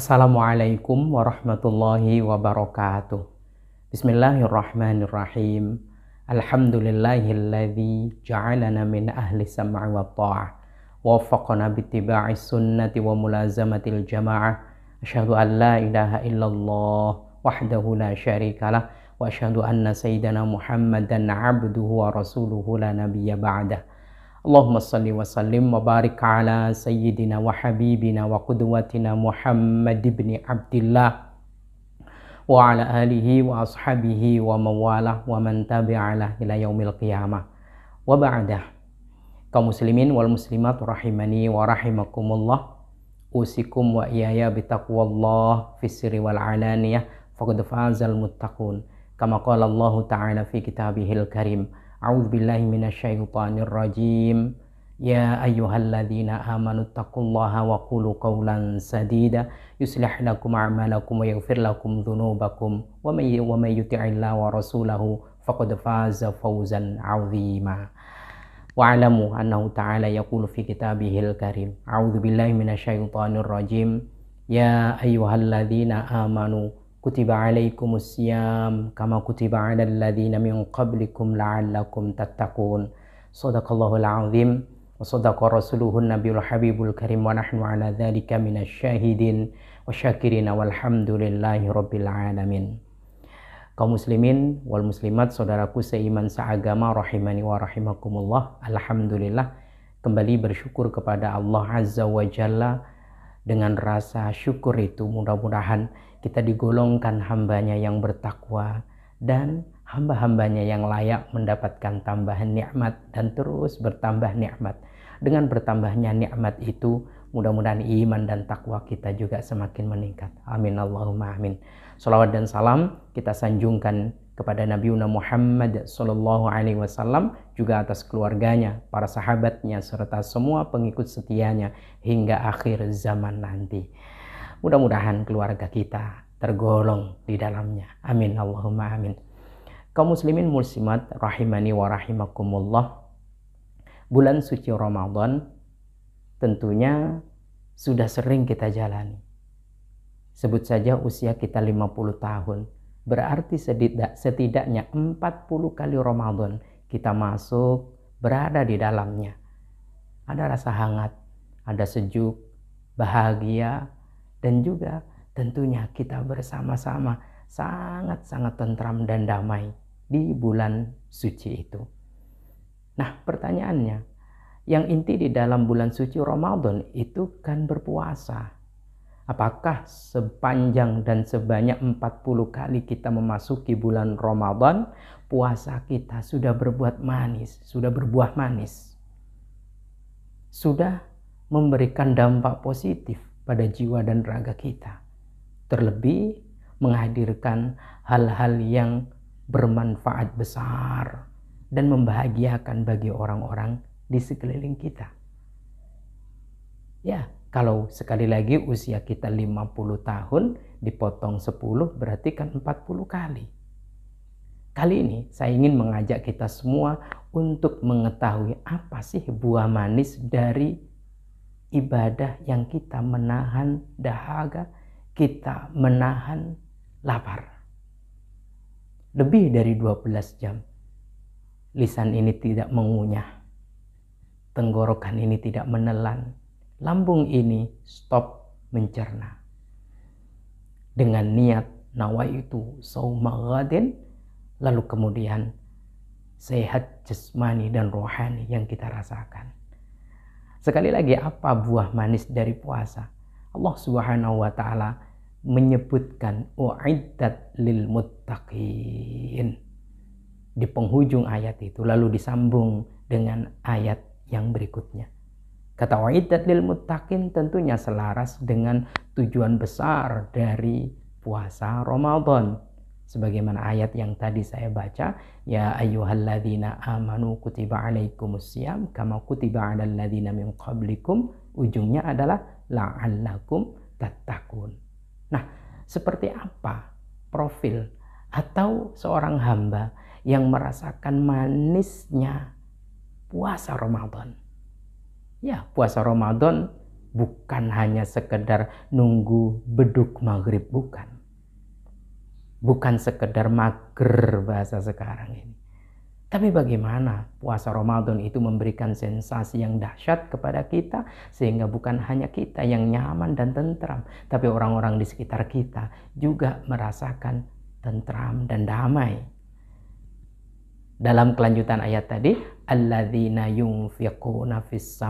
Assalamualaikum warahmatullahi wabarakatuh. Bismillahirrahmanirrahim. Alhamdulillahilladzi ja'alana min ahli sam'i wa ta'ah. Waffaqana bittiba'i sunnati wa mulazamatil jama'ah. Asyhadu an la ilaha illallah wahdahu la syarikalah wa asyhadu anna sayyidana Muhammadan 'abduhu wa rasuluhu la nabiyya ba'dah. اللهم صل وسلم وبارك على سيدنا وحبيبنا وقدوتنا محمد بن عبد الله وعلى آله وأصحابه ومن والاه ومن تبع له إلى يوم القيامة وبعده kaum muslimin wal muslimat rahimani wa rahimakumullah usikum wa iyaya bitaqwallah fi sirri wal alaniyah faqad fazal muttaqun kama qala Allah ta'ala fi kitabihil karim أعوذ بالله من الشيطان الرجيم. يا أيها الذين آمنوا اتقوا الله وقولوا قولا سديدا. يصلح لكم أعمالكم ويغفر لكم ذنوبكم. ومن ومن يطع الله ورسوله فقد فاز فوزا عظيما. واعلموا أنه تعالى يقول في كتابه الكريم أعوذ بالله من الشيطان الرجيم. يا أيها الذين آمنوا كتب عليكم الصيام كما كتب على الذين من قبلكم لعلكم تتقون. صدق الله العظيم وصدق رسوله النبي الحبيب الكريم ونحن على ذلك من الشاهدين والشاكرين والحمد لله رب العالمين. kaum muslimin wal muslimat saudaraku seiman seagama rahimani wa rahimakumullah alhamdulillah kembali bersyukur kepada Allah azza wa jalla dengan rasa syukur itu mudah-mudahan kita digolongkan hambanya yang bertakwa dan hamba-hambanya yang layak mendapatkan tambahan nikmat dan terus bertambah nikmat. Dengan bertambahnya nikmat itu, mudah-mudahan iman dan takwa kita juga semakin meningkat. Amin Allahumma amin. Salawat dan salam kita sanjungkan kepada Nabi Muhammad Sallallahu Alaihi Wasallam juga atas keluarganya, para sahabatnya serta semua pengikut setianya hingga akhir zaman nanti. Mudah-mudahan keluarga kita tergolong di dalamnya. Amin Allahumma amin. Kaum muslimin muslimat rahimani wa rahimakumullah. Bulan suci Ramadan tentunya sudah sering kita jalani. Sebut saja usia kita 50 tahun. Berarti setidaknya 40 kali Ramadan kita masuk berada di dalamnya. Ada rasa hangat, ada sejuk, bahagia, dan juga tentunya kita bersama-sama sangat-sangat tentram dan damai di bulan suci itu. Nah, pertanyaannya, yang inti di dalam bulan suci Ramadan itu kan berpuasa. Apakah sepanjang dan sebanyak 40 kali kita memasuki bulan Ramadan, puasa kita sudah berbuat manis, sudah berbuah manis. Sudah memberikan dampak positif pada jiwa dan raga kita. Terlebih menghadirkan hal-hal yang bermanfaat besar dan membahagiakan bagi orang-orang di sekeliling kita. Ya, kalau sekali lagi usia kita 50 tahun dipotong 10 berarti kan 40 kali. Kali ini saya ingin mengajak kita semua untuk mengetahui apa sih buah manis dari ibadah yang kita menahan dahaga, kita menahan lapar. Lebih dari 12 jam. Lisan ini tidak mengunyah. Tenggorokan ini tidak menelan. Lambung ini stop mencerna. Dengan niat nawaitu saumagadin, lalu kemudian sehat jasmani dan rohani yang kita rasakan Sekali lagi apa buah manis dari puasa? Allah Subhanahu wa taala menyebutkan uiddat lil muttaqin di penghujung ayat itu lalu disambung dengan ayat yang berikutnya. Kata uiddat lil muttaqin tentunya selaras dengan tujuan besar dari puasa Ramadan. Sebagaimana ayat yang tadi saya baca ya ayyuhalladzina amanu kutiba alaikumusiyam kama kutiba alal ladzina min qablikum. Ujungnya adalah la'allakum tattaqun. Nah seperti apa profil atau seorang hamba yang merasakan manisnya puasa Ramadan ya puasa Ramadan bukan hanya sekedar nunggu beduk maghrib, bukan. Bukan sekedar mager bahasa sekarang ini. Tapi bagaimana puasa Ramadan itu memberikan sensasi yang dahsyat kepada kita sehingga bukan hanya kita yang nyaman dan tentram, tapi orang-orang di sekitar kita juga merasakan tentram dan damai. Dalam kelanjutan ayat tadi, alladzina yunfiquna fis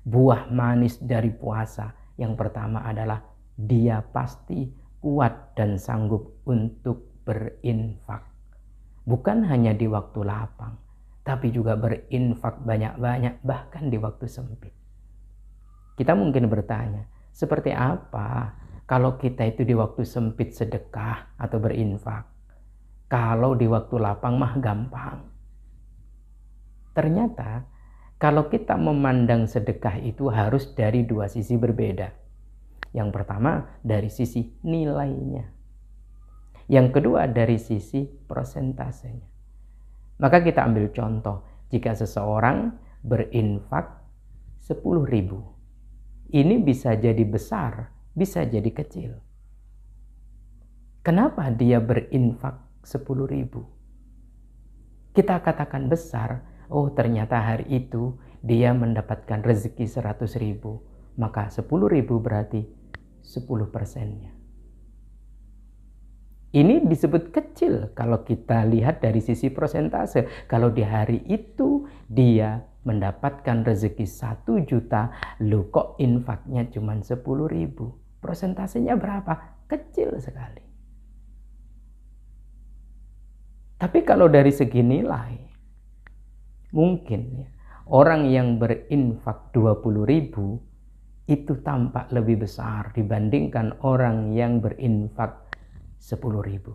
Buah manis dari puasa yang pertama adalah dia pasti kuat dan sanggup untuk berinfak. Bukan hanya di waktu lapang, tapi juga berinfak banyak-banyak bahkan di waktu sempit. Kita mungkin bertanya, seperti apa kalau kita itu di waktu sempit sedekah atau berinfak? Kalau di waktu lapang mah gampang. Ternyata kalau kita memandang sedekah itu harus dari dua sisi berbeda. Yang pertama dari sisi nilainya. Yang kedua dari sisi prosentasenya. Maka kita ambil contoh, jika seseorang berinfak 10 ribu. Ini bisa jadi besar, bisa jadi kecil. Kenapa dia berinfak 10 ribu? Kita katakan besar oh ternyata hari itu dia mendapatkan rezeki 100 ribu, maka 10 ribu berarti 10 persennya. Ini disebut kecil kalau kita lihat dari sisi persentase. Kalau di hari itu dia mendapatkan rezeki 1 juta, lo kok infaknya cuma 10 ribu. Prosentasenya berapa? Kecil sekali. Tapi kalau dari segi nilai, Mungkin ya, orang yang berinfak 20 ribu itu tampak lebih besar dibandingkan orang yang berinfak 10 ribu.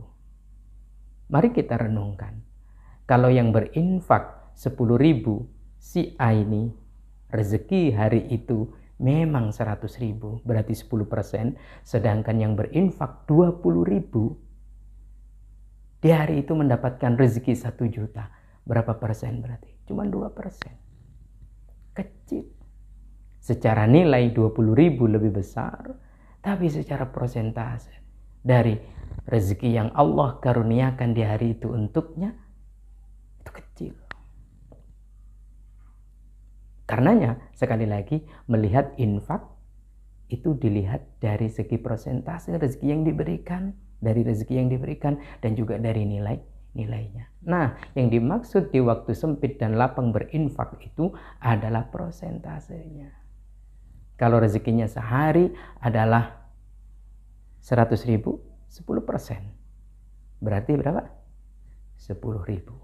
Mari kita renungkan. Kalau yang berinfak 10 ribu, si A ini rezeki hari itu memang 100 ribu, berarti 10 persen. Sedangkan yang berinfak 20 ribu, di hari itu mendapatkan rezeki 1 juta. Berapa persen berarti? cuma 2 persen. Kecil. Secara nilai 20 ribu lebih besar, tapi secara prosentase dari rezeki yang Allah karuniakan di hari itu untuknya, itu kecil. Karenanya, sekali lagi, melihat infak itu dilihat dari segi prosentase rezeki yang diberikan, dari rezeki yang diberikan, dan juga dari nilai nilainya. Nah, yang dimaksud di waktu sempit dan lapang berinfak itu adalah prosentasenya. Kalau rezekinya sehari adalah 100 ribu, 10 persen. Berarti berapa? 10 ribu.